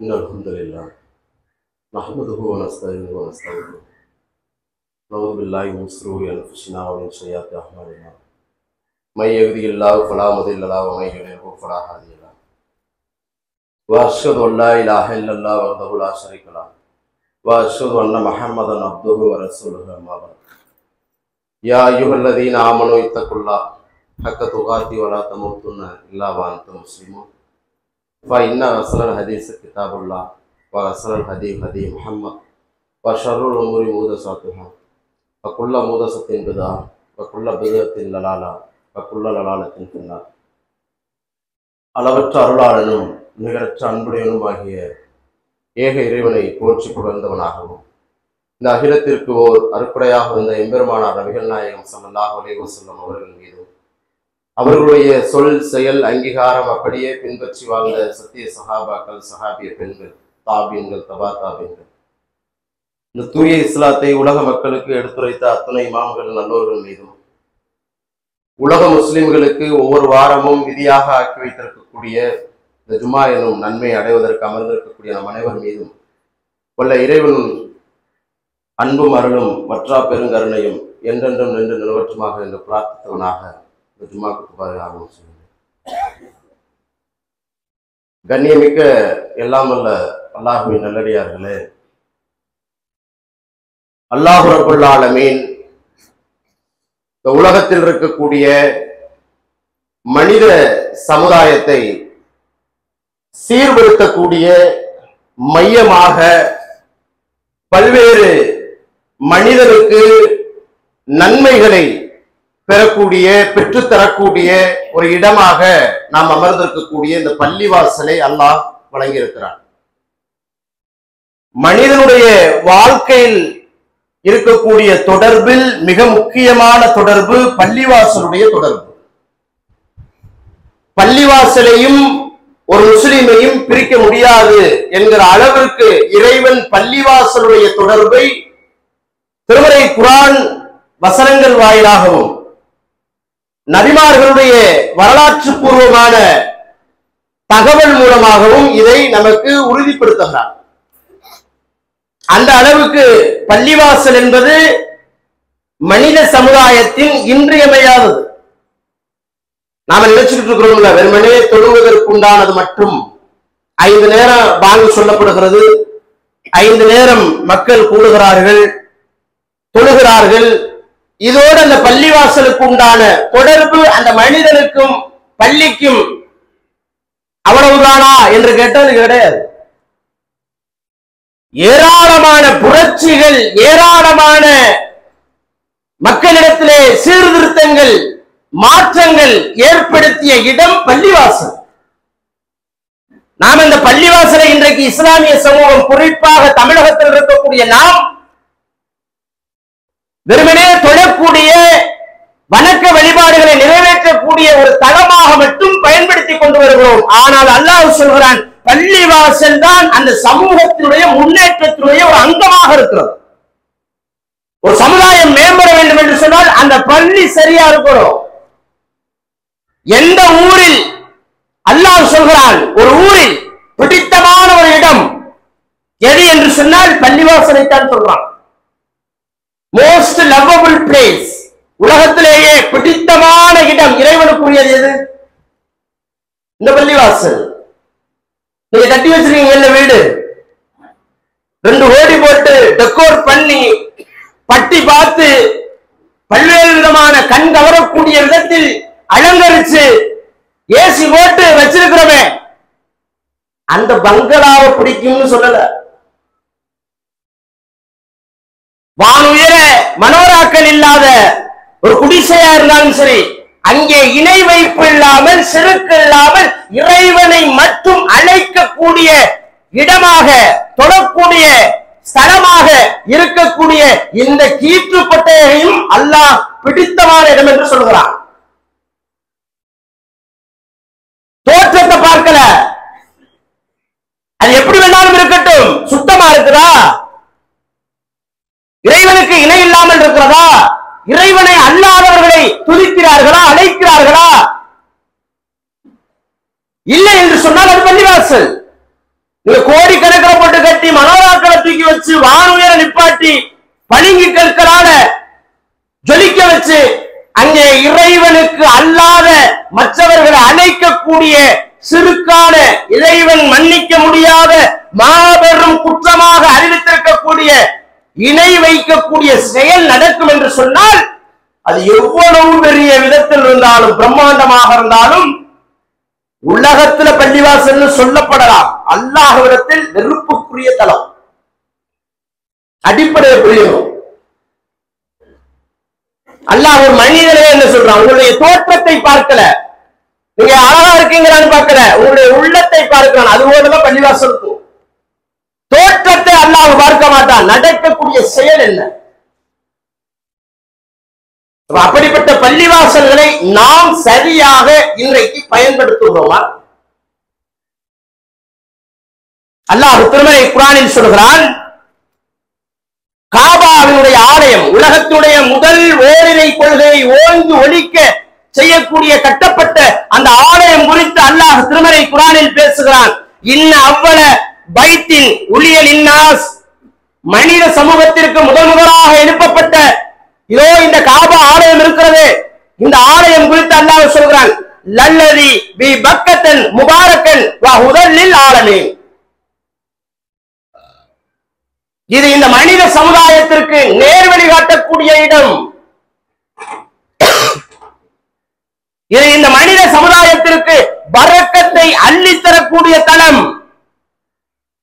إن الحمد لله نحمده ونستعينه ونستغفره. نعوذ بالله من شرور أنفسنا ومن سيئات أعمالنا. من يهده الله فلا مضل له ومن يضلل فلا هادي له. وأشهد أن لا إله إلا الله وحده لا شريك له. وأشهد أن محمدا عبده ورسوله أما بعد. يا أيها الذين آمنوا اتقوا الله حق تقاته ولا تموتن إلا وأنتم مسلمون. فإن أحسن الحديث كتاب الله وأحسن الهدي هدي محمد وشر الأمور محدثاتها وكل محدثة بدعة وكل بدعة ضلالة وكل ضلالة في النار அளவற்ற அருளாளனும் நிகரற்ற அன்புடையனும் ஆகிய ஏக இறைவனை போற்றி புகழ்ந்தவனாகவும் இந்த அகிலத்திற்கு ஓர் அருக்குடையாக வந்த எம்பெருமானார் நபிகள் நாயகம் ஸல்லல்லாஹு அலைஹி வஸல்லம் அவர்கள் மீதும் அவர்களுடைய சொல் செயல் அங்கீகாரம் அப்படியே பின்பற்றி வாழ்ந்த சத்திய சஹாபாக்கள் சஹாபிய பெண்கள் தாபியங்கள் தபா தாபியங்கள் இந்த தூய இஸ்லாத்தை உலக மக்களுக்கு எடுத்துரைத்த அத்துணை இமாம்கள் நல்லோர்கள் மீதும் உலக முஸ்லிம்களுக்கு ஒவ்வொரு வாரமும் விதியாக ஆக்கி வைத்திருக்கக்கூடிய இந்த ஜுமா எனும் நன்மை அடைவதற்கு அமர்ந்திருக்கக்கூடிய நம் அனைவர் மீதும் வல்ல இறைவனும் அன்பும் அருளும் வற்றா பெருங்கருணையும் என்றென்றும் நின்று நிலவற்றுமாக என்று பிரார்த்தித்தவனாக ஜும்மா ஜுமாக்கு பாதுகாப்பு கண்ணியமிக்க எல்லாம் அல்ல அல்லாஹுவின் நல்லடியார்களே. அல்லாஹு இந்த உலகத்தில் இருக்கக்கூடிய மனித சமுதாயத்தை சீர்படுத்தக்கூடிய மையமாக பல்வேறு மனிதனுக்கு நன்மைகளை பெறக்கூடிய பெற்றுத்தரக்கூடிய ஒரு இடமாக நாம் அமர்ந்திருக்கக்கூடிய இந்த பள்ளிவாசலை அல்லாஹ் வழங்கியிருக்கிறான். மனிதனுடைய வாழ்க்கையில் இருக்கக்கூடிய தொடர்பில் மிக முக்கியமான தொடர்பு பள்ளிவாசலுடைய தொடர்பு. பள்ளிவாசலையும் ஒரு முஸ்லிமையும் பிரிக்க முடியாது என்கிற அளவிற்கு இறைவன் பள்ளிவாசலுடைய தொடர்பை திருமறை குரான் வசனங்கள் வாயிலாகவும் நபிமார்களுடைய வரலாற்று பூர்வமான தகவல் மூலமாகவும் இதை நமக்கு உறுதிப்படுத்துகிறார். அந்த அளவுக்கு பள்ளிவாசல் என்பது மனித சமுதாயத்தின் இன்றியமையாதது. நாம நினைச்சுக்கிட்டு இருக்கிறோம்ல வெறுமனே தொழுவதற்குண்டானது மட்டும். ஐந்து நேரம் பாங்கு சொல்லப்படுகிறது. ஐந்து நேரம் மக்கள் கூடுகிறார்கள் தொழுகிறார்கள். இதோடு அந்த பள்ளிவாசலுக்கு உண்டான தொடர்பு அந்த மனிதனுக்கும் பள்ளிக்கும் அவ்வளவுதானா என்று கேட்டது கிடையாது. ஏராளமான புரட்சிகள் ஏராளமான மக்களிடத்திலே சீர்திருத்தங்கள் மாற்றங்கள் ஏற்படுத்திய இடம் பள்ளிவாசல். நாம் இந்த பள்ளிவாசலை இன்றைக்கு இஸ்லாமிய சமூகம் குறிப்பாக தமிழகத்தில் இருக்கக்கூடிய நாம் வெறுமனே தொழக்கூடிய வணக்க வழிபாடுகளை நிறைவேற்றக்கூடிய ஒரு தளமாக மட்டும் பயன்படுத்தி கொண்டு வருகிறோம். ஆனால் அல்லாஹ் சொல்கிறான் பள்ளிவாசல் தான் அந்த சமூகத்தினுடைய முன்னேற்றத்தினுடைய ஒரு அங்கமாக இருக்கிறது. ஒரு சமுதாயம் மேம்பட வேண்டும் என்று சொன்னால் அந்த பள்ளி சரியா இருக்கணும். எந்த ஊரில்? அல்லாஹ் சொல்கிறான் ஒரு ஊரில் பிடித்தமான ஒரு இடம் எது என்று சொன்னால் பள்ளிவாசலைத்தான் சொல்றான். மோஸ்ட் லவ்வபிள் பிளேஸ் உலகத்திலேயே பிடித்தமான இடம் இறைவனுக்குரியது எது? இந்த பள்ளிவாசல். நீங்க கட்டி வச்சிருக்கீங்க வீடு. ரெண்டு ஓடி போட்டு டெக்கோர் பண்ணி பட்டி பார்த்து பல்வேறு விதமான கண் கவரக்கூடிய விதத்தில் அலங்கரிச்சு ஏசி போட்டு வச்சிருக்கிறவன். அந்த பங்களாவை பிடிக்கும்னு சொல்லல. வானுயர மனோராக்கள் இல்லாத ஒரு குடிசையா இருந்தாலும் சரி அங்கே இணை வைப்பு இல்லாமல் செருக்கு இல்லாமல் இறைவனை மட்டும் அழைக்கக்கூடிய இடமாக தொடக்கூடிய ஸ்தலமாக இருக்கக்கூடிய இந்த கீற்றுப்பட்டையையும் அல்லாஹ் பிடித்தமான இடம் என்று சொல்கிறான் தோற்றத்தை பார்க்கல. அது எப்படி வேணாலும் இருக்கட்டும். சுத்தமா இருக்குதா? இறைவனுக்கு இணை இல்லாமல் இருக்கிறதா? இறைவனை அல்லாதவர்களை துதிக்கிறார்களா அழைக்கிறார்களா? இல்லை என்று சொன்னால் அது பள்ளிவாசல். நீங்க கோடிக்கணக்கில் போட்டு கட்டி மனோராக்களை தூக்கி வச்சு வானுயர நிப்பாட்டி பளிங்கு கற்களால ஜொலிக்க வச்சு அங்கே இறைவனுக்கு அல்லாத மற்றவர்களை அழைக்கக்கூடிய சிறுக்கான இறைவன் மன்னிக்க முடியாத மாபெரும் குற்றமாக அறிவித்திருக்கக்கூடிய இணை வைக்கக்கூடிய செயல் நடக்கும் என்று சொன்னால் அது எவ்வளவு பெரிய விதத்தில் இருந்தாலும் பிரம்மாண்டமாக இருந்தாலும் உலகத்துல பள்ளிவாசல்னு சொல்லப்படலாம். அல்லாஹ்விடத்தில் நெருப்புக்குரிய தலம் அடிப்படையை புரியணும் அல்லாஹ் ஒரு மனிதனே என்ன சொல்றான். உங்களுடைய தோற்றத்தை பார்க்கல. நீங்க அழகா இருக்கீங்களான்னு பார்க்கல. உங்களுடைய உள்ளத்தை பார்க்கிறான். அது போலதான் பள்ளிவாசல் இருக்கும் தோற்றத்தை அல்லாஹ் பார்க்க மாட்டான். நடக்கக்கூடிய செயல் என்ன? அப்படிப்பட்ட பள்ளிவாசல்களை நாம் சரியாக இன்றைக்கு பயன்படுத்துகிறோமா? அல்லாஹ் திருமலை குரானில் சொல்கிறான் காபாவினுடைய ஆலயம் உலகத்துடைய முதல் ஓரிரை கொள்கையை ஓய்ந்து ஒழிக்க செய்யக்கூடிய கட்டப்பட்ட அந்த ஆலயம் குறித்து அல்லாஹ் திருமலை குரானில் பேசுகிறான். இன்ன அவ்வளவு பைத்தின் உளியல் இன்னாஸ் மனித சமூகத்திற்கு முதல் முதலாக எழுப்பப்பட்ட இதோ இந்த காபா ஆலயம் இருக்கிறது. இந்த ஆலயம் குறித்து அல்லாஹ் சொல்கிறான் லல்லதி பி பக்கத்தன் முபாரக்கன் வ ஹுதல்லில் இது இந்த மனித சமுதாயத்திற்கு நேர்வழி காட்டக்கூடிய இடம். இது இந்த மனித சமுதாயத்திற்கு பரக்கத்தை அள்ளித்தரக்கூடிய தலம்.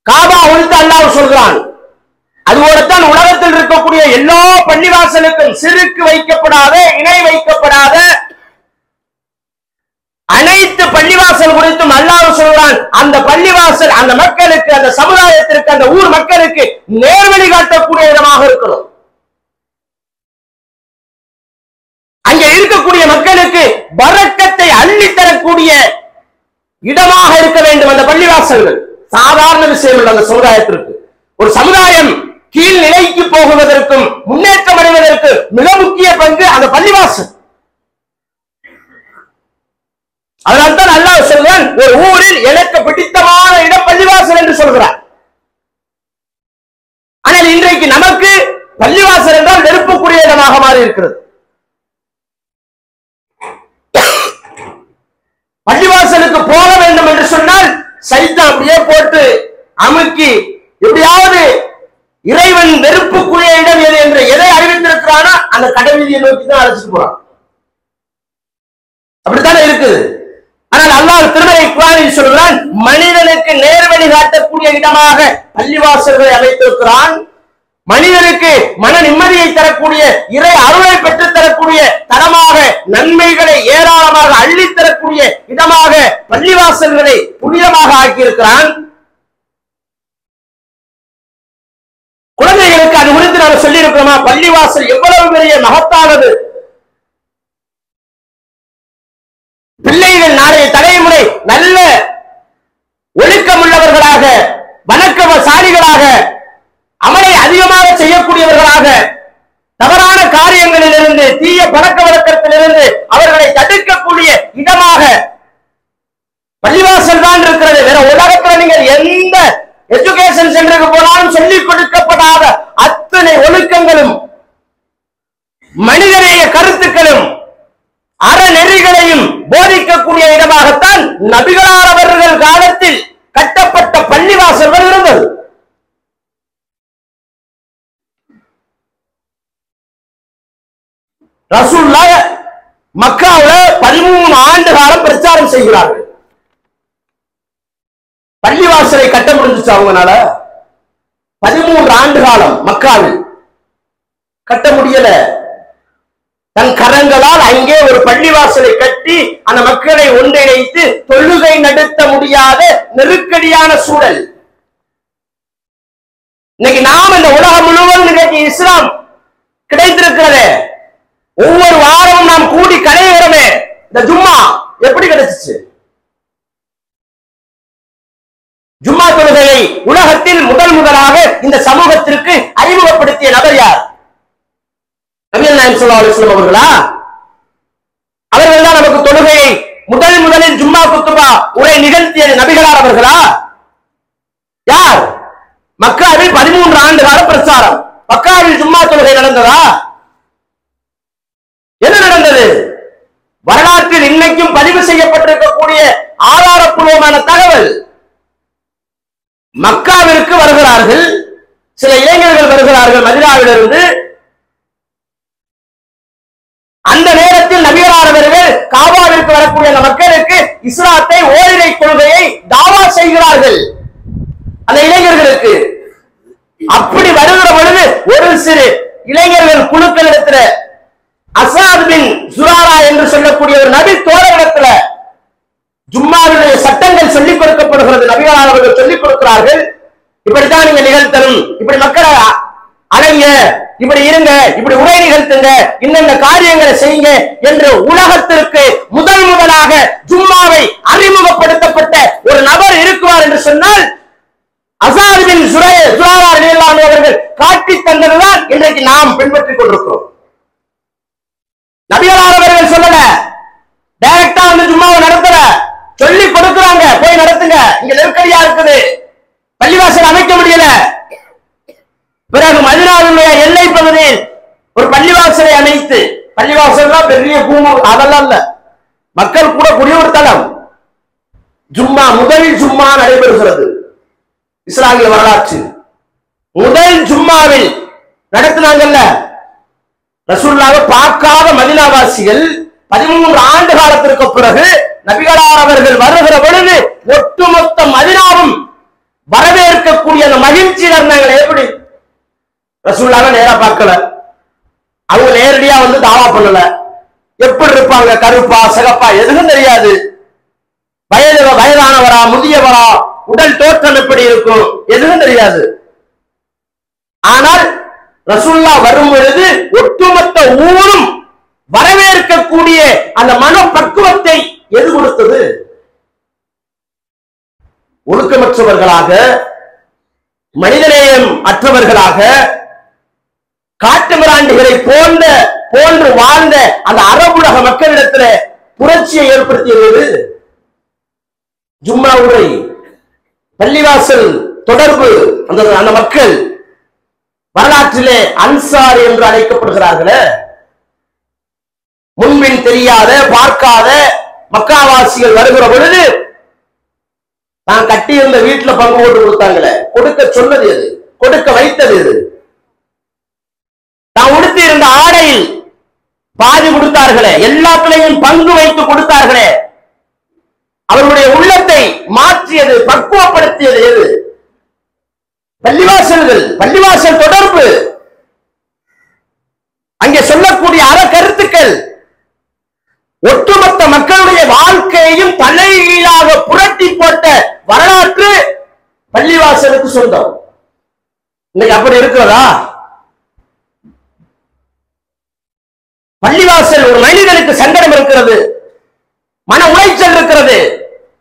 காபா ஒழித்து அல்லாஹ் சொல்கிறான். அதுபோலத்தான் உலகத்தில் இருக்கக்கூடிய எல்லா பள்ளிவாசலுக்கும் சிறுக்கு வைக்கப்படாத இணை வைக்கப்படாத அனைத்து பள்ளிவாசல் குறித்தும் அல்லாஹ் சொல்கிறான். அந்த பள்ளிவாசல் அந்த மக்களுக்கு அந்த சமுதாயத்திற்கு அந்த ஊர் மக்களுக்கு நேர்வழி காட்டக்கூடிய இடமாக இருக்கணும். அங்கே இருக்கக்கூடிய மக்களுக்கு வரக்கத்தை அள்ளித்தரக்கூடிய இடமாக இருக்க வேண்டும் அந்த பள்ளிவாசல்கள். சாதாரண விஷயம் இல்லை அந்த சமுதாயத்திற்கு. ஒரு சமுதாயம் கீழ் நிலைக்கு போகுவதற்கும் முன்னேற்றம் அடைவதற்கு மிக முக்கிய பங்கு அந்த பள்ளிவாசல். அதனால்தான் அல்லாஹ் சொல்கிறான் ஒரு ஊரில் எனக்கு பிடித்தமான இடம் பள்ளிவாசல் என்று சொல்கிறார். ஆனால் இன்றைக்கு நமக்கு பள்ளிவாசல் என்றால் நெருப்புக்குரிய இடமாக மாறி இருக்கிறது பள்ளிவாசலுக்கு போக வேண்டும் என்று சொன்னால் சைத்தான் அப்படியே போட்டு அமுக்கி எப்படியாவது இறைவன் வெறுப்புக்குரிய இடம் எது என்று எதை அறிவித்திருக்கிறானோ அந்த கடைவீதியை நோக்கி தான் அழைச்சிட்டு போறான். அப்படித்தானே இருக்குது? ஆனால் அல்லாஹ் திருமலை குரானில் சொல்கிறான் மனிதனுக்கு நேர்வழி காட்டக்கூடிய இடமாக பள்ளிவாசல்களை அமைத்திருக்கிறான். மனிதனுக்கு மன நிம்மதியை தரக்கூடிய இறை அருளை பெற்றுத் தரக்கூடிய தரமாக நன்மைகளை ஏராளமாக அள்ளித் தரக்கூடிய இடமாக பள்ளிவாசல்களை புனிதமாக ஆக்கியிருக்கிறான். குழந்தைகளுக்கு அது குறித்து நாம் சொல்லியிருக்கிறோமா? பள்ளிவாசல் எவ்வளவு பெரிய மகத்தானது? பிள்ளைகள் நாளைய தலைமுறை நல்ல ஒழுக்கமுள்ளவர்களாக வணக்கசாலிகளாக அமலை அதிகமாக செய்யக்கூடியவர்களாக தவறான காரியங்களிலிருந்து தீய பழக்க வழக்கத்திலிருந்து அவர்களை தடுக்கக்கூடிய இடமாக பள்ளிவாசல் தான் இருக்கிறது. வேற உலகத்தில் நீங்கள் எந்த எஜுகேஷன் சென்டருக்கு போனாலும் சொல்லிக் கொடுக்கப்படாத அத்தனை ஒழுக்கங்களும் மனிதநேய கருத்துக்களும் அறநெறிகளையும் போதிக்கக்கூடிய இடமாகத்தான் நபிகளார் அவர்கள் காலத்தில் கட்டப்பட்ட பள்ளிவாசல்கள் இருந்தது. ரசூல்லா மக்காவுல பதிமூணு ஆண்டு காலம் பிரச்சாரம் செய்கிறார்கள். பள்ளிவாசலை கட்ட முடிஞ்சிச்சு அவங்கனால? பதிமூன்று ஆண்டு காலம் மக்காவில் கட்ட முடியல. தன் கரங்களால் அங்கே ஒரு பள்ளிவாசலை கட்டி அந்த மக்களை ஒன்றிணைத்து தொழுகை நடத்த முடியாத நெருக்கடியான சூழல். இன்னைக்கு நாம் இந்த உலகம் முழுவதும் இன்னைக்கு இஸ்லாம் கிடைத்திருக்கிறது. ஒவ்வொரு வாரமும் நாம் கூடி கலைகிறோமே இந்த ஜும்மா எப்படி கிடைச்சிச்சு? ஜும்மா தொழுகையை உலகத்தில் முதல் முதலாக இந்த சமூகத்திற்கு அறிமுகப்படுத்திய நபர் யார்? நபிகள் நாயம் சொல்லா அலுவலம் அவர்களா? அவர்கள் தான் நமக்கு தொழுகையை முதல் முதலில் ஜும்மா குத்துபா உரை நிகழ்த்தியது நபிகளார் அவர்களா? யார்? மக்காவில் பதிமூன்று ஆண்டு கால பிரச்சாரம். மக்காவில் ஜும்மா தொழுகை நடந்ததா? என்ன நடந்தது? வரலாற்றில் இன்னைக்கும் பதிவு செய்யப்பட்டிருக்கக்கூடிய ஆதாரப்பூர்வமான தகவல். மக்காவிற்கு வருகிறார்கள். சில இளைஞர்கள் வருகிறார்கள் மதினாவிலிருந்து. அந்த நேரத்தில் நபிகளானவர்கள் காபாவிற்கு வரக்கூடிய அந்த மக்களுக்கு இஸ்லாத்தை ஓரிரை கொள்கையை தாவா செய்கிறார்கள். அந்த இளைஞர்களுக்கு அப்படி வருகிற பொழுது ஒரு சிறு இளைஞர்கள் குழுக்களிடத்துல அசாத் பின் சுராரா என்று சொல்லக்கூடிய ஒரு நபி தோழரிடத்துல ஜும்மாவுடைய சட்டங்கள் சொல்லிக் கொடுக்கப்படுகிறது நபிகளார் அவர்கள் சொல்லிக் கொடுக்கிறார்கள். இப்படித்தான் நீங்க நிகழ்த்தணும். இப்படி மக்களை அ- அலைங்க இப்படி இருங்க இப்படி உரை நிகழ்த்துங்க இன்னென்ன காரியங்களை செய்யுங்க என்று உலகத்திற்கு முதல் முதலாக ஜும்மாவை அறிமுகப்படுத்தப்பட்ட ஒரு நபர் இருக்குவார் என்று சொன்னால் அசாருவின் பின் சுரே சுராரா அவர்கள் காட்டி தந்ததுதான் இன்றைக்கு நாம் பின்பற்றிக் கொண்டிருக்கிறோம். நபிகளார் அவர்கள் சொல்லல டைரக்டா வந்து ஜும்மாவை நடத்தல சொல்லி போய் நடத்துங்க. இங்க நெருக்கடியா இருக்குது. பள்ளிவாசல் அமைக்க முடியல. பிறகு மதுராவுடைய எல்லை பகுதியில் ஒரு பள்ளிவாசலை அமைத்து பள்ளிவாசல் பெரிய பூமு அதெல்லாம் இல்ல. மக்கள் கூட கூடிய ஒரு தளம். ஜும்மா முதல் ஜும்மா நடைபெறுகிறது. இஸ்லாமிய வரலாற்று. முதல் ஜும்மாவில் நடத்தினாங்கல்ல? ரசூல்லாவை பார்க்காத மதினாவாசிகள் பதிமூன்று ஆண்டு காலத்திற்கு பிறகு நபிகளார் அவர்கள் வருகிற பொழுது ஒட்டுமொத்த மதினாவும் வரவேற்கக்கூடிய அந்த மகிழ்ச்சியில் இருந்தாங்களே எப்படி? ரசூல்லாவை நேரா பார்க்கல. அவங்க நேரடியா வந்து தாவா பண்ணல. எப்படி இருப்பாங்க? கருப்பா சிகப்பா எதுவும் தெரியாது. வயது வயதானவரா முதியவரா உடல் தோற்றம் எப்படி இருக்கும்? எதுவும் தெரியாது. ஆனால் ரசுல்லா வரும் பொழுது ஒட்டுமொத்த ஊரும் வரவேற்கக்கூடிய அந்த மனப்பக்குவத்தை எது கொடுத்தது? ஒழுக்கமற்றவர்களாக மனிதநேயம் அற்றவர்களாக காட்டுமிராண்டிகளை போன்ற போன்று வாழ்ந்த அந்த அரபுலக மக்களிடத்துல புரட்சியை ஏற்படுத்தியது ஜும்மா உரை பள்ளிவாசல் தொடர்பு அந்த அந்த மக்கள் வரலாற்றிலே அன்சார் என்று அழைக்கப்படுகிறார்களே. முன்பின் தெரியாத பார்க்காத மக்காவாசிகள் வருகிற பொழுது நான் கட்டியிருந்த வீட்டுல பங்கு போட்டு கொடுத்தாங்களே. கொடுக்க சொன்னது எது? கொடுக்க வைத்தது எது? நான் உடுத்தி இருந்த ஆடையில் பாதி கொடுத்தார்களே. எல்லாத்திலையும் பங்கு வைத்து கொடுத்தார்களே. அவர்களுடைய உள்ளத்தை மாற்றியது பக்குவப்படுத்தியது எது? பள்ளிவாசல்கள் பள்ளிவாசல் தொடர்பு. அங்கே சொல்லக்கூடிய அற கருத்துக்கள். ஒட்டுமொத்த மக்களுடைய வாழ்க்கையையும் தலைகீழாக புரட்டி போட்ட வரலாற்று பள்ளிவாசலுக்கு சொந்தம். இன்னைக்கு அப்படி இருக்கிறதா? பள்ளிவாசல் ஒரு மனிதனுக்கு சங்கடம் இருக்கிறது மன உளைச்சல் இருக்கிறது.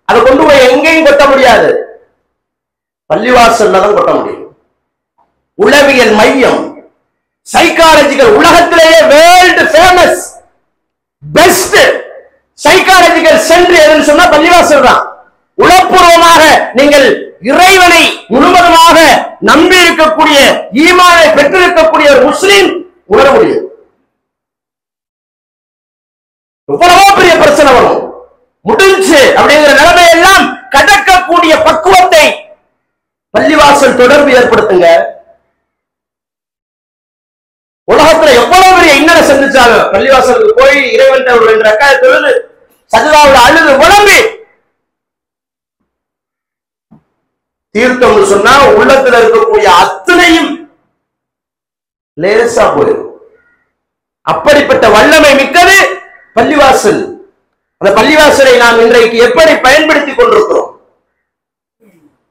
அதை கொண்டு போய் எங்கேயும் கொட்ட முடியாது. பள்ளிவாசல்ல தான் கொட்ட முடியும். உளவியல் மையம் சைக்காலஜிக்கல் உலகத்திலேயே world famous best psychological centre எதுன்னு சொன்னா பள்ளிவாசல் தான். உளப்பூர்வமாக நீங்கள் இறைவனை முழுவதுமாக நம்பி இருக்கக்கூடிய ஈமானை பெற்றிருக்கக்கூடிய ஒரு முஸ்லீம் உணர முடியும். எவ்வளவோ பெரிய பிரச்சனை வரும். முடிஞ்சு அப்படிங்கிற நிலைமை எல்லாம் கடக்கக்கூடிய பக்குவத்தை பள்ளிவாசல் தொடர்பு ஏற்படுத்துங்க உலகத்துல எவ்வளவு பெரிய இன்னரை பள்ளிவாசலுக்கு போய் இறைவன் ஒரு ரெண்டு ரக்காய தொழுது சஜிதாவில் அழுது உழம்பி தீர்த்தம் சொன்னா உள்ளத்துல இருக்கக்கூடிய அத்தனையும் லேசா போயிடும். அப்படிப்பட்ட வல்லமை மிக்கது பள்ளிவாசல். அந்த பள்ளிவாசலை நாம் இன்றைக்கு எப்படி பயன்படுத்திக் கொண்டிருக்கிறோம்?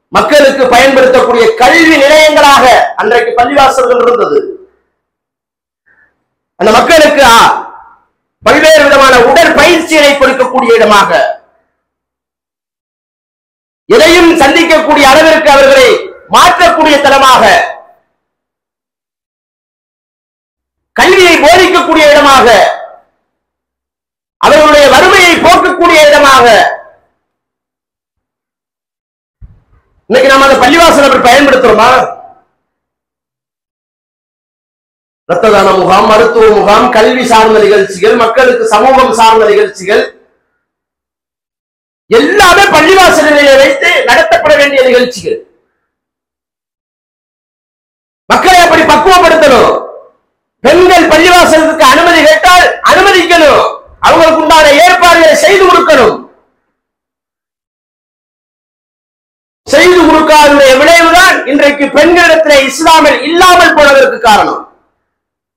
மக்களுக்கு பயன்படுத்தக்கூடிய கல்வி நிலையங்களாக அன்றைக்கு பள்ளிவாசல்கள் இருந்தது. அந்த மக்களுக்கு பல்வேறு விதமான உடல் கொடுக்கக்கூடிய இடமாக. எதையும் சந்திக்கக்கூடிய அளவிற்கு அவர்களை மாற்றக்கூடிய தளமாக. கல்வியை போதிக்கக்கூடிய இடமாக. அவர்களுடைய வறுமையை போக்கக்கூடிய இடமாக. இன்னைக்கு நாம அந்த பள்ளிவாசல் அப்படி பயன்படுத்துறோமா? ரத்த தான முகாம் மருத்துவ முகாம் கல்வி சார்ந்த நிகழ்ச்சிகள் மக்களுக்கு சமூகம் சார்ந்த நிகழ்ச்சிகள். எல்லாமே பள்ளிவாசலிலே வைத்து நடத்தப்பட வேண்டிய நிகழ்ச்சிகள். மக்களை அப்படி பக்குவப்படுத்தணும். பெண்கள் பள்ளிவாசலுக்கு அனுமதி கேட்டால் அனுமதிக்கணும் அவங்களுக்கு உண்டான ஏற்பாடுகளை செய்து கொடுக்கணும். செய்து கொடுக்காத விளைவுதான் இன்றைக்கு பெண்களிடத்தில் இஸ்லாமில் இல்லாமல் போனதற்கு காரணம்.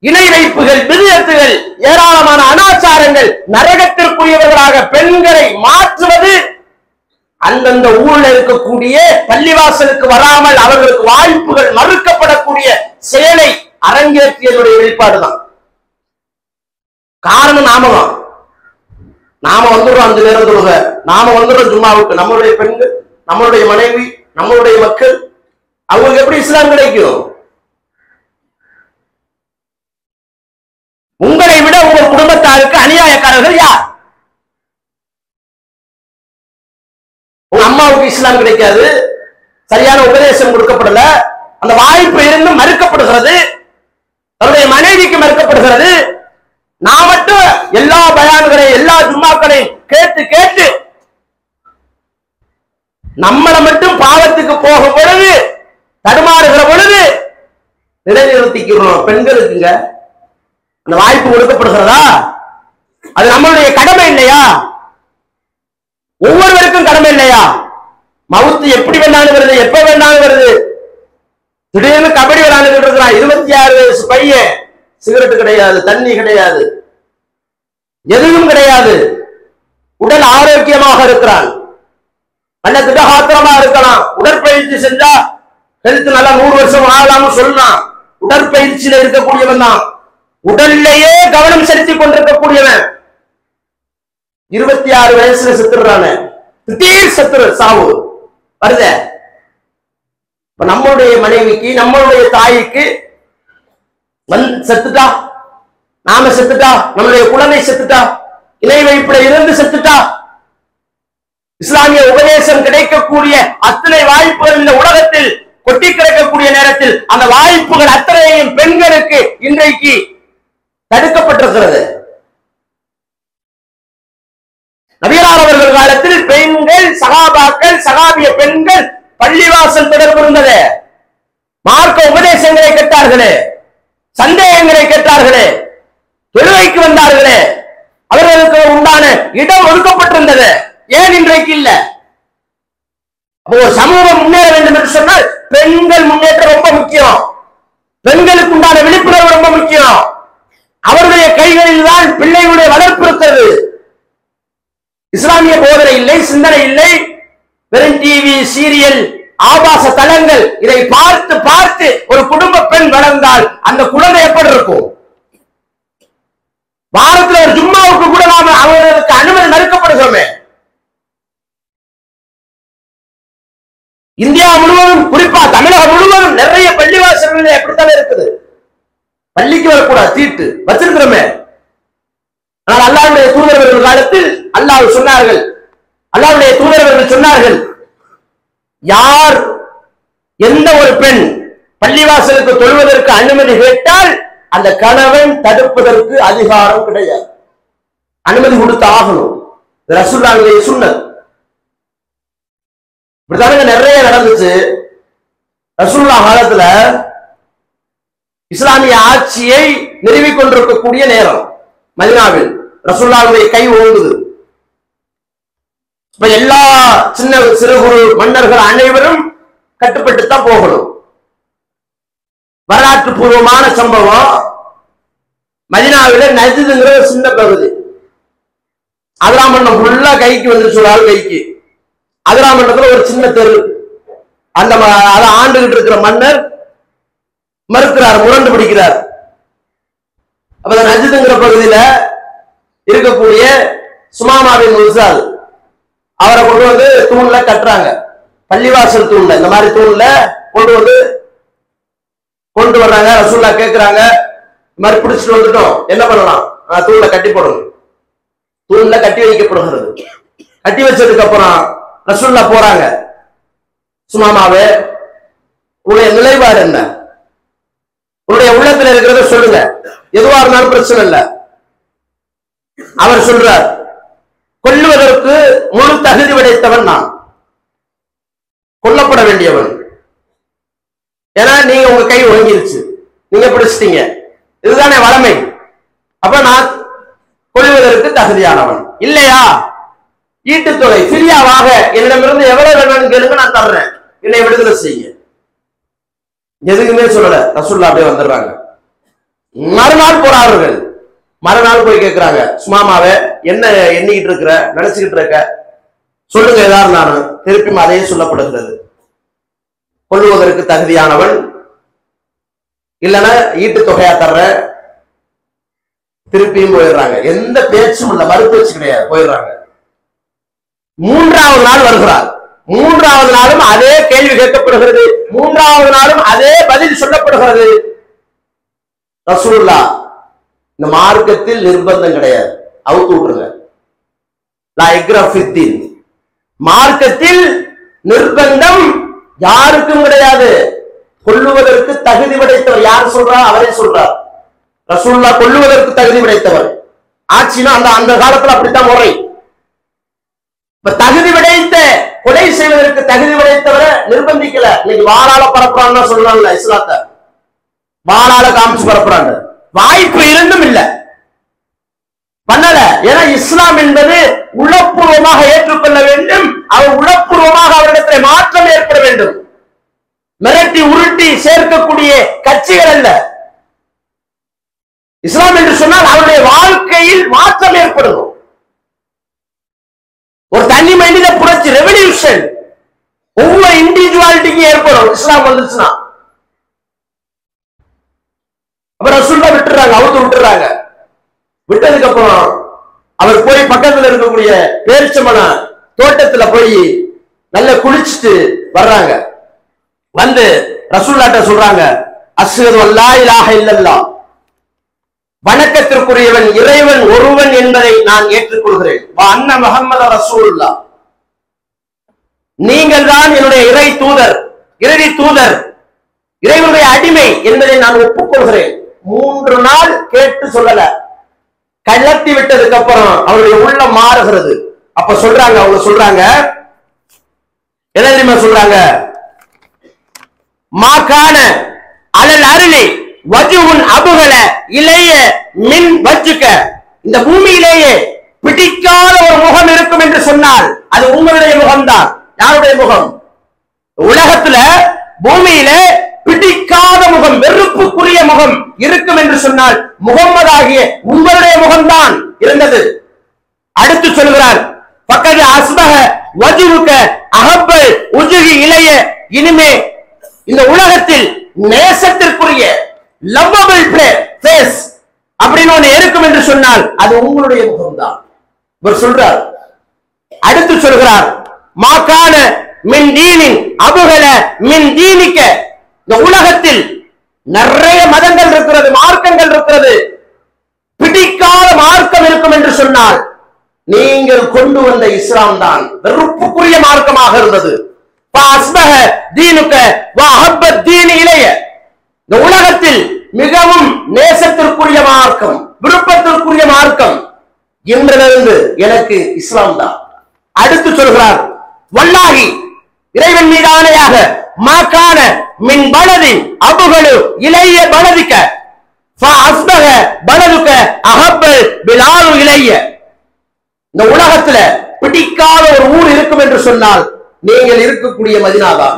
இணை வைப்புகள் விதியத்துகள் ஏராளமான அனாச்சாரங்கள் நரகத்திற்குரியவர்களாக பெண்களை மாற்றுவது அந்தந்த ஊரில் இருக்கக்கூடிய பள்ளிவாசலுக்கு வராமல் அவர்களுக்கு வாய்ப்புகள் மறுக்கப்படக்கூடிய செயலை அரங்கேற்றியதுடைய வெளிப்பாடுதான். காரணம் நாம தான் நாம வந்துடுறோம் அந்த நேரம் தொழுக. நாம வந்துடுறோம் ஜும்மாவுக்கு. நம்மளுடைய பெண்கள் நம்மளுடைய மனைவி நம்மளுடைய மக்கள் அவங்களுக்கு எப்படி இஸ்லாம் கிடைக்கும்? உங்களை விட உங்கள் குடும்பத்தாருக்கு அநியாயக்காரர்கள் யார்? உங்க அம்மாவுக்கு இஸ்லாம் கிடைக்காது. சரியான உபதேசம் கொடுக்கப்படல. அந்த வாய்ப்பு இருந்து மறுக்கப்படுகிறது. தன்னுடைய மனைவிக்கு மறுக்கப்படுகிறது. நான் மட்டும் எல்லா பயான்களையும் எல்லா ஜும்மாக்களையும் கேட்டு கேட்டு நம்மளை மட்டும் பாவத்துக்கு போகும் பொழுது தடுமாறுகிற பொழுது நிலைநிறுத்திக்கிறோம். பெண்களுக்குங்க. அந்த வாய்ப்பு கொடுக்கப்படுகிறதா அது நம்மளுடைய கடமை இல்லையா? ஒவ்வொருவருக்கும் கடமை இல்லையா? மவுத்து எப்படி வேணாலும் வருது எப்ப வேணாலும் வருது. திடீர்னு கபடி விளையாண்டுட்டு இருக்கிறான். இருபத்தி ஆறு வயசு பையன். சிகரெட் கிடையாது தண்ணி கிடையாது. எதுவும் கிடையாது. உடல் ஆரோக்கியமாக இருக்கிறான். நல்ல திடகாத்திரமா இருக்கலாம். உடற்பயிற்சி செஞ்சா ஹெல்த் நல்லா நூறு வருஷம் ஆகலாம்னு சொல்லலாம் உடற்பயிற்சியில இருக்கக்கூடியவன் தான். உடல்லையே கவனம் செலுத்தி கொண்டிருக்கக்கூடியவன். இருபத்தி ஆறு வயசுல செத்துறான திடீர் செத்துரு சாவு. வருத. இப்ப நம்மளுடைய மனைவிக்கு நம்மளுடைய தாய்க்கு வந் செத்துட்டா? நாம செத்துட்டா? நம்மளுடைய குழந்தை செத்துட்டா? இணை வைப்புல இருந்து செத்துட்டா? இஸ்லாமிய உபதேசம் கிடைக்கக்கூடிய அத்தனை வாய்ப்புகள் இந்த உலகத்தில் கொட்டி கிடக்கக்கூடிய நேரத்தில் அந்த வாய்ப்புகள் அத்தனையும் பெண்களுக்கு இன்றைக்கு தடுக்கப்பட்டிருக்கிறது. நபிகளார் அவர்கள் காலத்தில் பெண்கள் சகாபாக்கள் சகாபிய பெண்கள் பள்ளிவாசல் தொடர்பு இருந்தது. மார்க்க உபதேசங்களை கேட்டார்களே சந்தேகங்களை கேட்டார்களே தொழுகைக்கு வந்தார்களே அவர்களுக்கு உண்டான இடம் ஒதுக்கப்பட்டிருந்தது. ஏன் இன்றைக்கு இல்ல? அப்போ ஒரு சமூகம் முன்னேற வேண்டும் என்று சொன்னால் பெண்கள் முன்னேற்றம் ரொம்ப முக்கியம். பெண்களுக்கு உண்டான விழிப்புணர்வு ரொம்ப முக்கியம். அவருடைய கைகளில் தான் பிள்ளைகளுடைய வளர்ப்பு இருக்கிறது இஸ்லாமிய போதனை இல்லை சிந்தனை இல்லை. வெறும் டிவி சீரியல் ஆபாச தளங்கள் இதை பார்த்து பார்த்து ஒரு குடும்ப பெண் வளர்ந்தால் அந்த குழந்தை எப்படி இருக்கும்? வாரத்துல ஒரு ஜும்மாவுக்கு கூட நாம அவர்களுக்கு அனுமதி மறுக்கப்படுகிறோமே இந்தியா முழுவதும் குறிப்பா தமிழகம் முழுவதும் நிறைய பள்ளிவாசல்கள் எப்படித்தானே இருக்குது? பள்ளிக்கு வரக்கூடாது சீட்டு. வச்சிருக்கிறோமே. ஆனால் அல்லாவுடைய தூதரவர்கள் காலத்தில் அல்லாஹ் சொன்னார்கள். அல்லாவுடைய தூதரவர்கள் சொன்னார்கள். யார் எந்த ஒரு பெண் பள்ளிவாசலுக்கு தொழுவதற்கு அனுமதி கேட்டால் அந்த கணவன் தடுப்பதற்கு அதிகாரம் கிடையாது. அனுமதி கொடுத்து ஆகணும். ரசுல்லாவுடைய சுண்ணத். இப்படித்தானுங்க நிறைய நடந்துச்சு. ரசுல்லா காலத்துல இஸ்லாமிய ஆட்சியை நிறுவிக் கொண்டிருக்கக்கூடிய நேரம். மதினாவில் ரசுல்லாவுடைய கை ஓங்குது. இப்ப எல்லா சின்ன சிறு குறு மன்னர்கள் அனைவரும் கட்டுப்பட்டு தான் போகணும். வரலாற்று பூர்வமான சம்பவம் மதினாவில நஜிதுங்கிற சின்ன பகுதி. அதிராமண்ணம் ஃபுல்லா கைக்கு வந்துருச்சு ஒரு ஆள் கைக்கு. அதிராமண்டத்துல ஒரு சின்ன தெரு. அந்த அதை ஆண்டுகிட்டு இருக்கிற மன்னர் மறுக்கிறார் முரண்டு பிடிக்கிறார். அப்ப அந்த நஜிதுங்கிற பகுதியில இருக்கக்கூடிய சுமாமாவின் முசால் அவரை கொண்டு வந்து தூண்ல கட்டுறாங்க. பள்ளிவாசல் தூண்ல இந்த மாதிரி தூண்ல கொண்டு வந்து கொண்டு வர்றாங்க ரசூல்லா கேட்கிறாங்க இந்த மாதிரி பிடிச்சிட்டு வந்துட்டோம். என்ன பண்ணலாம்? ஆ, தூண்ல கட்டி போடணும். தூண்ல கட்டி வைக்கப்படுகிறது. கட்டி வச்சதுக்கு அப்புறம் ரசூல்லா போறாங்க. சுமாமாவே உங்களுடைய நிலைப்பாடு என்ன? உன்னுடைய உள்ளத்துல இருக்கிறத சொல்லுங்க. எதுவா இருந்தாலும் பிரச்சனை இல்லை. அவர் சொல்றார் கொல்லுவதற்கு முழு தகுதி படைத்தவன் நான். கொல்லப்பட வேண்டியவன். ஏன்னா நீங்க உங்க கை ஒழுங்கிருச்சு. நீங்க பிடிச்சிட்டீங்க. இதுதானே வளமை. அப்ப நான் கொள்வதற்கு தகுதியானவன். இல்லையா? ஈட்டுத்தொகை சிரியாவாக என்னிடமிருந்து எவ்வளவு வேணும்னு கேளுங்க நான் தர்றேன். என்னை விடுதலை செய்ய எதுக்குமே சொல்லல. ரசுல்லா அப்படியே வந்துடுறாங்க. மறுநாள் போறார்கள். மறுநாள் போய் கேட்கிறாங்க சுமாமாவே என்ன எண்ணிக்கிட்டு இருக்கிற நினைச்சுக்கிட்டு இருக்க? சொல்லுங்க ஏதாவது நான். திருப்பியும் அதையே சொல்லப்படுகிறது. கொள்ளுவதற்கு தகுதியானவன் இல்லைன்னா ஈட்டு தொகையா தர்ற திருப்பியும் போயிடுறாங்க. எந்த பேச்சும் இல்ல மறுபேச்சு கிடையாது. போயிடுறாங்க. மூன்றாவது நாள் வருகிறார். மூன்றாவது நாளும் அதே கேள்வி கேட்கப்படுகிறது. மூன்றாவது நாளும் அதே பதில் சொல்லப்படுகிறது. ரசூல்லா இந்த மார்க்கத்தில் நிர்பந்தம் கிடையாது. அவுத்து விட்டுருங்க. மார்க்கத்தில் நிர்பந்தம் யாருக்கும் கிடையாது. கொல்லுவதற்கு தகுதி படைத்தவர் யார் சொல்றா? அவரே சொல்றார் ரசூல்லா கொல்லுவதற்கு தகுதி படைத்தவர். ஆட்சினா அந்த அந்த காலத்துல அப்படித்தான் முறை. இப்ப தகுதி படைத்த கொலை செய்வதற்கு தகுதி படைத்தவரை நிர்பந்திக்கல. இன்னைக்கு வாழால பரப்புறான்னு சொல்லலாம்ல இஸ்லாத்த. வாழால காமிச்சு பரப்புறாங்க. வாய்ப்பு இருந்தும் இல்ல. பண்ணல. ஏன்னா இஸ்லாம் என்பது உளப்பூர்வமாக ஏற்றுக்கொள்ள வேண்டும். அவர் உளப்பூர்வமாக அவரிடத்தில் மாற்றம் ஏற்பட வேண்டும். மிரட்டி உருட்டி சேர்க்கக்கூடிய கட்சிகள் அல்ல. இஸ்லாம் என்று சொன்னால் அவருடைய வாழ்க்கையில் மாற்றம் ஏற்படணும் ஒரு தனி மனித புரட்சி ரெவல்யூஷன் ஒவ்வொரு இண்டிவிஜுவாலிட்டிக்கும் ஏற்படும். இஸ்லாம் வந்துச்சுன்னா. அப்புறம் ரசூல்லா விட்டுறாங்க அவுத்து விட்டுறாங்க விட்டதுக்கு அப்புறம் அவர் போய் பக்கத்துல இருக்கக்கூடிய பேரிச்சமன தோட்டத்துல போய் நல்லா குளிச்சுட்டு வர்றாங்க. வந்து ரசூல்லாட்ட சொல்றாங்க அசுகது அல்லா இலாக இல்லல்லா. வணக்கத்திற்குரியவன் இறைவன் ஒருவன் என்பதை நான் ஏற்றுக்கொள்கிறேன். வா அன்ன முஹம்மது நீங்கள் தான் என்னுடைய இறை தூதர் இறுதி தூதர் இறைவனுடைய அடிமை என்பதை நான் ஒப்புக்கொள்கிறேன். மூன்று நாள் கேட்டு சொல்லல. கலத்தி விட்டதுக்கு அப்புறம் அவருடைய உள்ள மாறுகிறது. அப்ப சொல்றாங்க அவங்க சொல்றாங்க என்ன தெரியுமா சொல்றாங்க? மாக்கான அலல் அருளி வஜுவுன் அபுகல இளைய மின் வச்சுக்க இந்த பூமியிலேயே பிடிக்காத ஒரு முகம் இருக்கும் என்று சொன்னால் அது உங்களுடைய முகம்தான். யாருடைய முகம்? உலகத்துல பூமியில பிடிக்காத முகம் வெறுப்புக்குரிய முகம் இருக்கும் என்று சொன்னால் முகம்மதாகிய உங்களுடைய முகம்தான் இருந்தது. அடுத்து சொல்கிறார் பக்கத்து அஸ்பக வஜுவுக்க அகப்பல் உஜுகி இளைய இனிமே இந்த உலகத்தில் நேசத்திற்குரிய லவ்வபிள் ஃபேஸ் அப்படின்னு ஒண்ணு இருக்கும் என்று சொன்னால் அது உங்களுடைய முகம்தான். இவர் சொல்றார் அடுத்து சொல்கிறார் மாக்கான மின் தீனின் அபுகல மின் தீனிக்க. இந்த உலகத்தில் நிறைய மதங்கள் இருக்கிறது மார்க்கங்கள் இருக்கிறது. பிடிக்காத மார்க்கம் இருக்கும் என்று சொன்னால் நீங்கள் கொண்டு வந்த இஸ்லாம் தான் வெறுப்புக்குரிய மார்க்கமாக இருந்தது. இந்த உலகத்தில் மிகவும் நேசத்திற்குரிய மார்க்கம் விருப்பத்திற்குரிய மார்க்கம் இன்றிலிருந்து எனக்கு இஸ்லாம் தான். அடுத்து சொல்கிறார் வல்லாகி இறைவன் மீது ஆணையாக மாக்கான மின் பலதின் அபுகளு இளைய பலதிக்க அஸ்பக பலதுக்க அகப்பல் பிலாலு இளைய இந்த உலகத்துல பிடிக்காத ஒரு ஊர் இருக்கும் என்று சொன்னால் நீங்கள் இருக்கக்கூடிய மதினாதான்.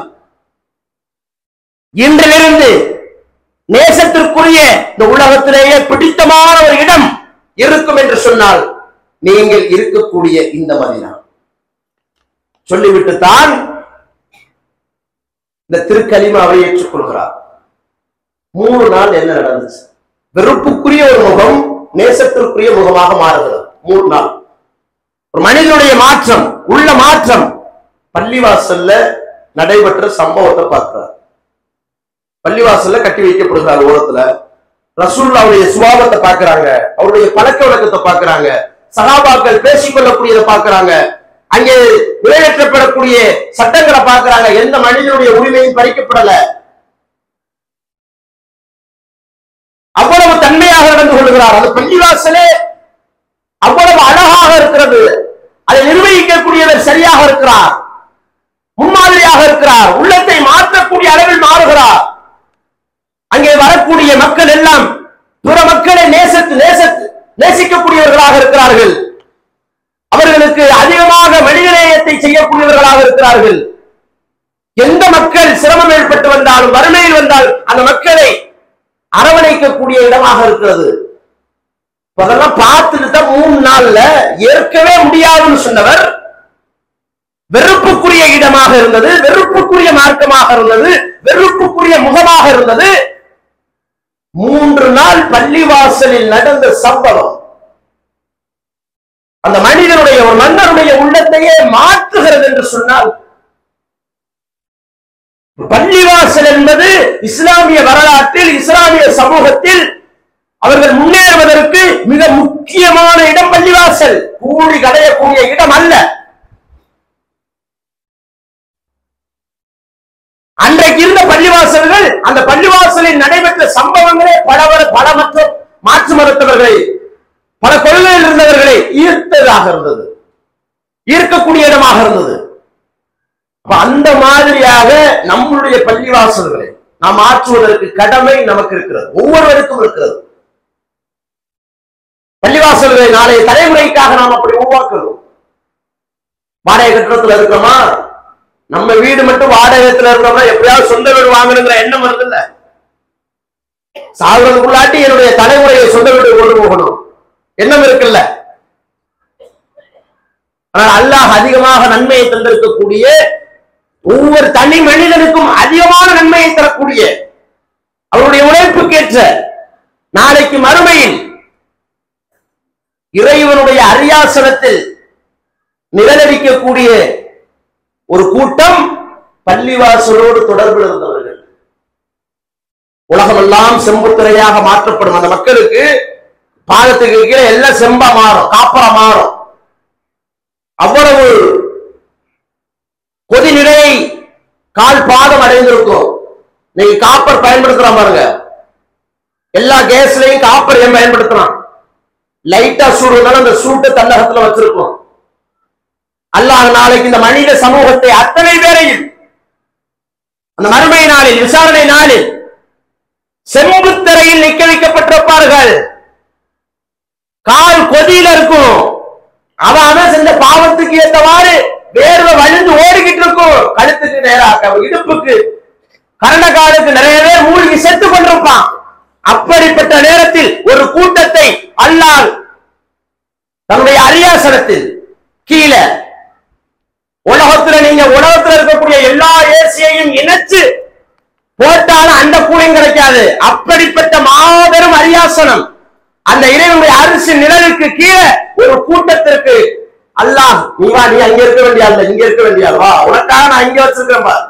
இன்றிலிருந்து நேசத்திற்குரிய இந்த உலகத்திலேயே பிடித்தமான ஒரு இடம் இருக்கும் என்று சொன்னால் நீங்கள் இருக்கக்கூடிய இந்த மதினா. சொல்லிவிட்டு தான் இந்த திருக்கலிமாவை ஏற்றுக்கொள்கிறார். மூணு நாள் என்ன நடந்துச்சு? வெறுப்புக்குரிய ஒரு முகம் நேசத்திற்குரிய முகமாக மாறுகிறது. மூணு நாள். ஒரு மனிதனுடைய மாற்றம் உள்ள மாற்றம். பள்ளிவாசல்ல நடைபெற்ற சம்பவத்தை பார்க்கிறார். பள்ளிவாசல்ல கட்டி வைக்கப்படுகிறார் ஓரத்துல ரசூல்லாவுடைய சுபாவத்தை பாக்குறாங்க அவருடைய பழக்க வழக்கத்தை பாக்குறாங்க சகாபாக்கள் பேசிக் கொள்ளக்கூடியதை அங்கே நிறைவேற்றப்படக்கூடிய சட்டங்களை பார்க்கிறாங்க எந்த மனிதனுடைய உரிமையும் பறிக்கப்படல. அவ்வளவு தன்மையாக நடந்து கொள்கிறார். அந்த பள்ளிவாசலே அவ்வளவு அழகாக இருக்கிறது. அதை நிர்வகிக்கக்கூடியவர் சரியாக இருக்கிறார் முன்மாதிரியாக இருக்கிறார். உள்ளத்தை மாற்றக்கூடிய அளவில் மாறுகிறார். அங்கே வரக்கூடிய மக்கள் எல்லாம் பிற மக்களை நேசத்து நேசத்து நேசிக்கக்கூடியவர்களாக இருக்கிறார்கள். அவர்களுக்கு அதிகமாக மனிதநேயத்தை செய்யக்கூடியவர்களாக இருக்கிறார்கள். எந்த மக்கள் சிரமம் ஏற்பட்டு வந்தாலும் வறுமையில் வந்தால் அந்த மக்களை அரவணைக்கக்கூடிய இடமாக இருக்கிறது. அதெல்லாம் பார்த்துட்டு தான் மூணு நாள்ல ஏற்கவே முடியாதுன்னு சொன்னவர் வெறுப்புக்குரிய இடமாக இருந்தது வெறுப்புக்குரிய மார்க்கமாக இருந்தது வெறுப்புக்குரிய முகமாக இருந்தது. மூன்று நாள் பள்ளிவாசலில் நடந்த சம்பவம். அந்த மனிதனுடைய ஒரு மன்னருடைய உள்ளத்தையே மாற்றுகிறது என்று சொன்னால் பள்ளிவாசல் என்பது இஸ்லாமிய வரலாற்றில் இஸ்லாமிய சமூகத்தில் அவர்கள் முன்னேறுவதற்கு மிக முக்கியமான இடம் பள்ளிவாசல். கூலி கடையக்கூடிய இடம் அல்ல அன்றைக்கு இருந்த பள்ளிவாசல்கள் அந்த பள்ளிவாசலில் நடைபெற்ற சம்பவங்களே பல பல மற்றும் மாற்று மறுத்தவர்களை பல கொள்கையில் இருந்தவர்களை ஈர்த்ததாக இருந்தது. ஈர்க்கக்கூடிய இடமாக இருந்தது. அந்த மாதிரியாக நம்மளுடைய பள்ளிவாசல்களை நாம் ஆற்றுவதற்கு கடமை நமக்கு இருக்கிறது. ஒவ்வொருவருக்கும் இருக்கிறது. பள்ளிவாசல்களை நாளைய தலைமுறைக்காக நாம் அப்படி உருவாக்கணும். வாடகை கட்டணத்துல இருக்கிறோமா நம்ம வீடு மட்டும் வாடகத்துல இருக்கிறோம்னா எப்படியாவது சொந்த வீடு வாங்கணுங்கிற எண்ணம் வருது இல்லை சாகுறதுக்குள்ளாட்டி என்னுடைய தலைமுறையை சொந்த வீடு கொண்டு போகணும். எண்ணம் இருக்குல்ல? ஆனால் அல்லாஹ் அதிகமாக நன்மையை தந்திருக்கக்கூடிய ஒவ்வொரு தனி மனிதனுக்கும் அதிகமான நன்மையை தரக்கூடிய அவருடைய உழைப்புக்கேற்ற நாளைக்கு மறுமையில் இறைவனுடைய அரியாசனத்தில் நிழலடிக்கக்கூடிய ஒரு கூட்டம் பள்ளிவாசலோடு தொடர்பில் இருந்தவர்கள் உலகமெல்லாம் செம்புத்திரையாக மாற்றப்படும் அந்த மக்களுக்கு பாதத்துக்கு கீழே எல்லாம் செம்பா மாறும் காப்பரா மாறும். அவ்வளவு கொதிநிலை கால் பாதம் அடைந்திருக்கும். நீங்க காப்பர் பயன்படுத்துறான் பாருங்க. எல்லா கேஸ்லயும் காப்பர் ஏன் பயன்படுத்துறான்? லைட்டா சூடுனால அந்த சூட்டை தன்னகத்துல வச்சிருக்கும். அல்லாஹ் நாளைக்கு இந்த மனித சமூகத்தை அத்தனை பேரையும் அந்த மறுமை நாளில் விசாரணை நாளில் செம்புத்திரையில் நிக்க வைக்கப்பட்டிருப்பார்கள். கால் கொதியில இருக்கும். அவன் செஞ்ச பாவத்துக்கு ஏத்தவாறு வேர்வை வழிந்து ஓடிக்கிட்டு இருக்கும். கழுத்துக்கு நேராக இடுப்புக்கு கரணக்காலுக்கு நிறைய பேர் மூழ்கி செத்து கொண்டிருப்பான். அப்படிப்பட்ட நேரத்தில் ஒரு கூட்டத்தை அல்லால் தன்னுடைய அரியாசனத்தில் கீழே உலகத்துல நீங்க உலகத்துல இருக்கக்கூடிய எல்லா ஏசியையும் இணைச்சு போட்டாலும் அந்த கூலியும் கிடைக்காது. அப்படிப்பட்ட மாபெரும் அரியாசனம். அந்த இறைவனுடைய அரிசி நிழலுக்கு கீழே ஒரு கூட்டத்திற்கு அல்லாஹ் நீ வா நீ அங்க இருக்க வேண்டிய அல்ல இங்க இருக்க வேண்டிய வா உனக்காக நான் இங்க வச்சிருக்கிறேன்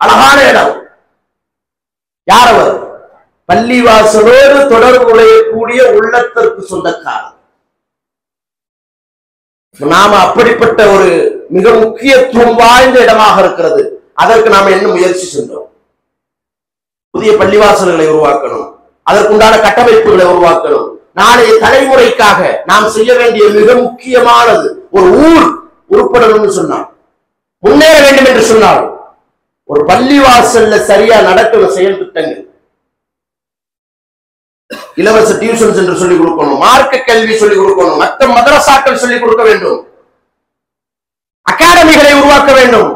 அழகான இடம். யார் அவர்? பள்ளிவாசலோடு தொடர்புடையக்கூடிய உள்ளத்திற்கு சொந்தக்காரர். நாம அப்படிப்பட்ட ஒரு மிக முக்கியத்துவம் வாய்ந்த இடமாக இருக்கிறது. அதற்கு நாம என்ன முயற்சி சென்றோம்? புதிய பள்ளிவாசல்களை உருவாக்கணும். அதற்குண்டான கட்டமைப்புகளை உருவாக்கணும். நாளைய தலைமுறைக்காக நாம் செய்ய வேண்டிய மிக முக்கியமானது ஒரு ஊர் உருப்படணும்னு சொன்னால் முன்னேற வேண்டும் என்று சொன்னால் ஒரு பள்ளிவாசல்ல சரியா நடக்கிற செயல் திட்டங்கள். இலவச டியூஷன்ஸ் என்று சொல்லிக் கொடுக்கணும். மார்க்க கல்வி சொல்லிக் கொடுக்கணும். மற்ற மதரசாக்கள் சொல்லிக் கொடுக்க வேண்டும். அகாடமிகளை உருவாக்க வேண்டும்.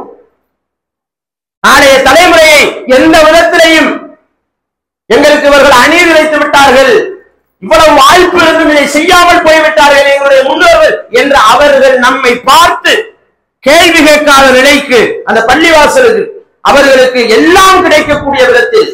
நாளைய தலைமுறையை எந்த விதத்திலையும் எங்களுக்கு இவர்கள் அநீதி வைத்து விட்டார்கள். இவ்வளவு வாய்ப்பு இருந்தும் இதை செய்யாமல் போய்விட்டார்கள் எங்களுடைய முன்னோர்கள் என்று அவர்கள் நம்மை பார்த்து கேள்வி கேட்காத நிலைக்கு அந்த பள்ளிவாசலுக்கு அவர்களுக்கு எல்லாம் கிடைக்கக்கூடிய விதத்தில்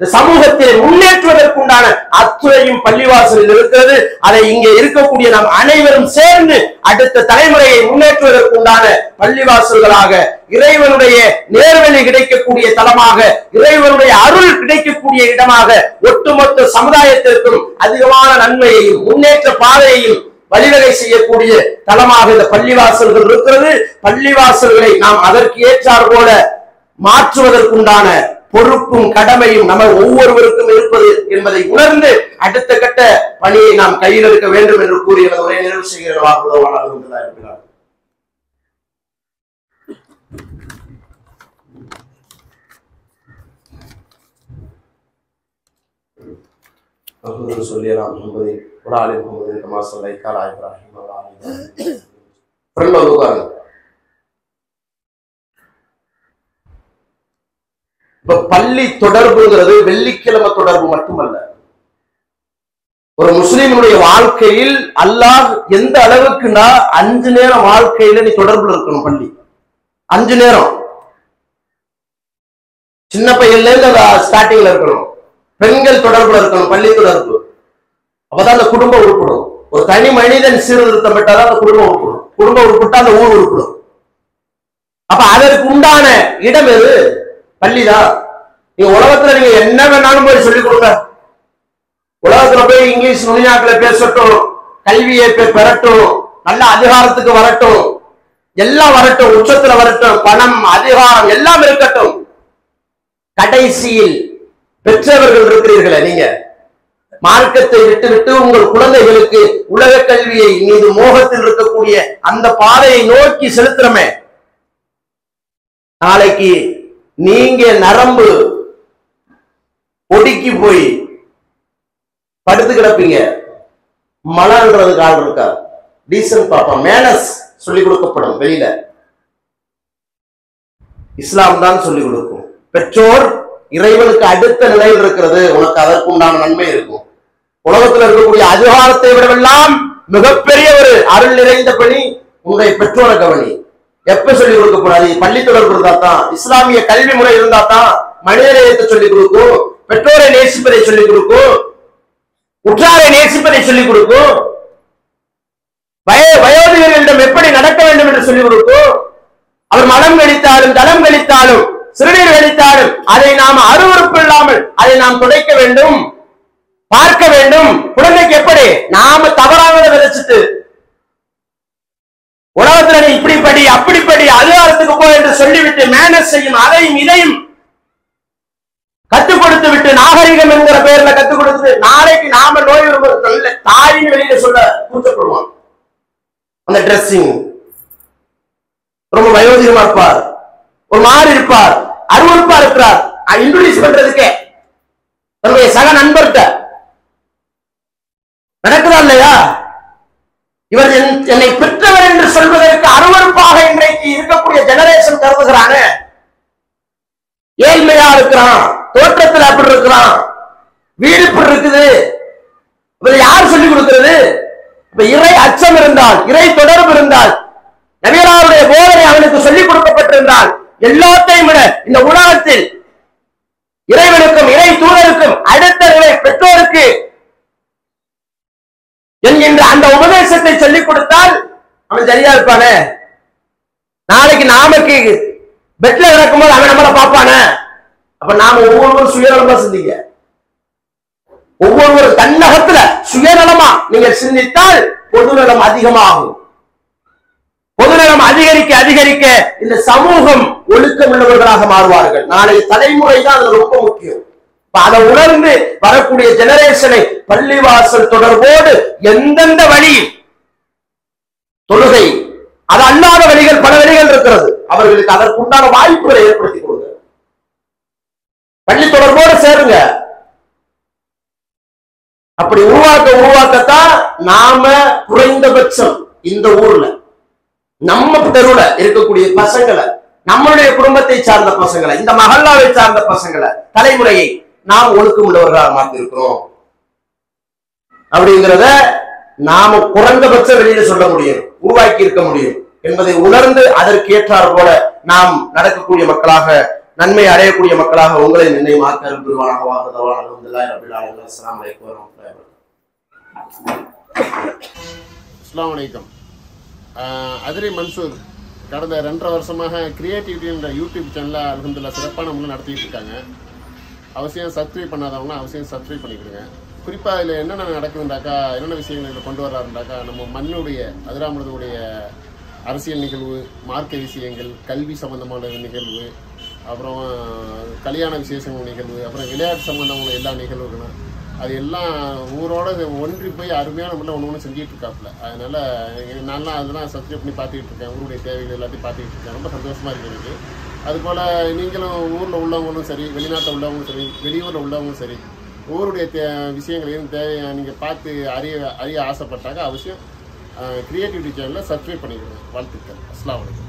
இந்த சமூகத்தை முன்னேற்றுவதற்குண்டான அத்துறையும் பள்ளிவாசலில் இருக்கிறது. அதை இங்கே இருக்கக்கூடிய நாம் அனைவரும் சேர்ந்து அடுத்த தலைமுறையை முன்னேற்றுவதற்குண்டான பள்ளிவாசல்களாக இறைவனுடைய நேர்வழி கிடைக்கக்கூடிய தலமாக இறைவனுடைய அருள் கிடைக்கக்கூடிய இடமாக ஒட்டுமொத்த சமுதாயத்திற்கும் அதிகமான நன்மையையும் முன்னேற்ற பாதையையும் வழிவகை செய்யக்கூடிய தலமாக இந்த பள்ளிவாசல்கள் இருக்கிறது. பள்ளிவாசல்களை நாம் அதற்கு ஏற்றார் போல மாற்றுவதற்குண்டான பொறுப்பும் கடமையும் நம்ம ஒவ்வொருவருக்கும் இருப்பது என்பதை உணர்ந்து அடுத்த கட்ட பணியை நாம் கையில் எடுக்க வேண்டும் என்று கூறி எனது உரையை நிறைவு செய்கிற இருக்கிறார் அகுதல் சொல்லியலாம் என்பதை ஒரு ஆளின் முகமது இப்ராஹிம் ஒரு ஆளின் இப்ப பள்ளி தொடர்புங்கிறது வெள்ளிக்கிழமை தொடர்பு மட்டுமல்ல. ஒரு முஸ்லீமுடைய வாழ்க்கையில் அல்லாஹ் எந்த அளவுக்குன்னா அஞ்சு நேரம் வாழ்க்கையில நீ தொடர்புல இருக்கணும் பள்ளி. அஞ்சு நேரம். சின்ன பையன்ல இருந்து ஸ்டார்டிங்ல இருக்கணும். பெண்கள் தொடர்புல இருக்கணும் பள்ளி தொடர்பு. அப்பதான் அந்த குடும்பம் உருப்படும். ஒரு தனி மனிதன் சீர்திருத்தம் பெற்றாதான் அந்த குடும்பம் உருப்படும். குடும்பம் உருப்பிட்டா அந்த ஊர் உருப்படும். அப்ப அதற்கு உண்டான இடம் எது? பள்ளிதான் நீங்க உலகத்துல நீங்க என்ன வேணாலும் போய் சொல்லிக் கொடுங்க. உலகத்துல போய் இங்கிலீஷ் நுனியாக்களை பேசட்டும் கல்வியை பெறட்டும் நல்ல அதிகாரத்துக்கு வரட்டும் எல்லாம் வரட்டும் உச்சத்துல வரட்டும் பணம் அதிகாரம் எல்லாம் இருக்கட்டும். கடைசியில் பெற்றவர்கள் இருக்கிறீர்களே நீங்க. மார்க்கத்தை விட்டுவிட்டு உங்கள் குழந்தைகளுக்கு உலக கல்வியை மீது மோகத்தில் இருக்கக்கூடிய அந்த பாதையை நோக்கி செலுத்துறமே. நாளைக்கு நீங்க நரம்பு ஒடுக்கி போய் படுத்து கிடப்பீங்க. மலர்ன்றது ஆள் இருக்கா? டீசன் பாப்பா மேனஸ் சொல்லி கொடுக்கப்படும் வெளியில. இஸ்லாம் தான் சொல்லிக் கொடுக்கும். பெற்றோர் இறைவனுக்கு அடுத்த நிலையில் இருக்கிறது. உனக்கு அதற்கு உண்டான நன்மை இருக்கும். உலகத்தில் இருக்கக்கூடிய அதிகாரத்தை விடவெல்லாம் மிகப்பெரிய ஒரு அருள் நிறைந்த பணி உன்னுடைய பெற்றோரை கவனி. எப்ப சொல்லிக் கொடுக்கப்படாது பள்ளி தொடர்பு இருந்தா தான் இஸ்லாமிய கல்வி முறை இருந்தா தான் மனிதநேயத்தை சொல்லிக் கொடுக்கும் பெற்றோரை நேசிப்பதை சொல்லிக் கொடுக்கும் உற்றாரை நேசிப்பதை சொல்லிக் கொடுக்கும் வய வயோதிகர்களிடம் எப்படி நடக்க வேண்டும் என்று சொல்லிக் கொடுக்கும். அவர் மனம் கழித்தாலும் தனம் கழித்தாலும் சிறுநீர் கழித்தாலும் அதை நாம் அருவறுப்பு இல்லாமல் அதை நாம் துடைக்க வேண்டும் பார்க்க வேண்டும். குழந்தைக்கு எப்படி? நாம தவறானதை விதைச்சிட்டு உலகத்துல நீ இப்படிப்படி அப்படிப்படி அதிகாரத்துக்கு போ என்று சொல்லிவிட்டு மேனேஜ் செய்யும் அதையும் இதையும் கத்துக் கொடுத்து விட்டு நாகரிகம் என்கிற பெயர்ல கத்துக் கொடுத்து நாளைக்கு நாம நோய் வரும்போது நல்ல தாயின் வெளியில சொல்ல கூச்சப்படுவான் அந்த ட்ரெஸ்ஸிங் ரொம்ப வயோதிகமா இருப்பார். ஒரு மாறி இருப்பார். அருவறுப்பா இருக்கிறார். இன்ட்ரோடியூஸ் பண்றதுக்கே. தன்னுடைய சக நண்பர்கிட்ட. நடக்குதா இல்லையா? இவர் என்- என்னை பெற்றவர் என்று சொல்வதற்கு அருவறுப்பாக இன்றைக்கு இருக்கக்கூடிய ஜெனரேஷன் கருதுகிறாங்க ஏழ்மையா இருக்கிறான் தோற்றத்தில் அப்படி இருக்கிறான் வீடு இப்படி இருக்குது. இதை யார் சொல்லிக் கொடுக்கிறது? இப்ப இறை அச்சம் இருந்தால் இறை தொடர்பு இருந்தால் நவீனாவுடைய போதனை அவனுக்கு சொல்லிக் கொடுக்கப்பட்டிருந்தால் எல்லாத்தையும் விட இந்த உலகத்தில் இறைவனுக்கும் இறை தூதருக்கும் அடுத்த நிலை பெற்றோருக்கு என்கின்ற அந்த உபதேசத்தை சொல்லிக் கொடுத்தால் அவன் சரியா இருப்பானே? நாளைக்கு நாமக்கு பெட்ல கிடக்கும்போது அவன் நம்மளை பார்ப்பானே? அப்ப நாம ஒவ்வொருவரும் சுயநலமா சிந்திங்க. ஒவ்வொருவரும் தன்னகத்துல சுயநலமா நீங்க சிந்தித்தால் பொதுநலம் அதிகமாகும். பொதுநலம் அதிகரிக்க அதிகரிக்க இந்த சமூகம் ஒழுக்கம் உள்ளவர்களாக மாறுவார்கள். நாளைய தலைமுறை தான் அது ரொம்ப முக்கியம். அதை உணர்ந்து வரக்கூடிய ஜெனரேஷனை பள்ளிவாசல் தொடர்போடு எந்தெந்த வழியில் தொழுகை. அது அல்லாத வழிகள் பல வழிகள் இருக்கிறது. அவர்களுக்கு அதற்குண்டான வாய்ப்புகளை ஏற்படுத்தி கொடுங்க. பள்ளி தொடர்போடு சேருங்க. அப்படி உருவாக்க உருவாக்கத்தான் நாம குறைந்தபட்சம் இந்த ஊர்ல நம்ம தெருவுல இருக்கக்கூடிய பசங்களை நம்மளுடைய குடும்பத்தை சார்ந்த பசங்களை இந்த மகல்லாவை சார்ந்த பசங்களை தலைமுறையை நாம் ஒழுக்கம் உள்ளவர்களாக மாற்றிருக்கிறோம் அப்படிங்கிறத நாம குறைந்தபட்சம் வெளியில சொல்ல முடியும். உருவாக்கி இருக்க முடியும் என்பதை உணர்ந்து அதற்கேற்றார் போல நாம் நடக்கக்கூடிய மக்களாக நன்மை அடையக்கூடிய மக்களாக உங்களை நிர்ணயம் மாக்க விரும்புவானாக வாக்குதவான அலமதுல்லாஹி அஸ்லாம் வலைக்கம் அதிரி மன்சூர் கடந்த ரெண்டரை வருஷமாக கிரியேட்டிவிட்டின்ற யூடியூப் சேனலை அலமதுல்லா சிறப்பான முறையில் நடத்திட்டு இருக்காங்க. அவசியம் சப்ஸ்கிரைப் பண்ணாதவங்க அவசியம் சப்ஸ்கிரைப் பண்ணிக்கிடுங்க. குறிப்பாக இதில் என்னென்ன நடக்குதுண்டாக்கா என்னென்ன விஷயங்கள் இதில் கொண்டு வர்றாருண்டாக்கா நம்ம மண்ணுடைய அதிராமணத்துடைய அரசியல் நிகழ்வு மார்க்க விஷயங்கள் கல்வி சம்பந்தமான நிகழ்வு அப்புறம் கல்யாண விசேஷங்கள் நிகழ்வு அப்புறம் விளையாட்டு சம்பந்தமான எல்லா நிகழ்வுகளும் அது எல்லாம் ஊரோட ஒன்றி போய் அருமையான முறையில் ஒன்று ஒன்று செஞ்சுட்டு இருக்காப்புல அதனால நான்லாம் அதெல்லாம் சப்ஸ்கிரைப் பண்ணி பார்த்துக்கிட்டு இருக்கேன். ஊருடைய தேவைகள் எல்லாத்தையும் பார்த்துக்கிட்டு இருக்கேன். ரொம்ப சந்தோஷமாக இருக்குது எனக்கு. அதுபோல் நீங்களும் ஊரில் உள்ளவங்களும் சரி வெளிநாட்டில் உள்ளவங்களும் சரி வெளியூரில் உள்ளவங்களும் சரி ஊருடைய தே விஷயங்களையும் தேவையை நீங்கள் பார்த்து அறிய அறிய ஆசைப்பட்டாக்க அவசியம் கிரியேட்டிவிட்டி சேனலில் சப்ஸ்கிரைப் பண்ணிக்கணும் வாழ்த்துக்கள். அஸ்லாம் வலைக்கம்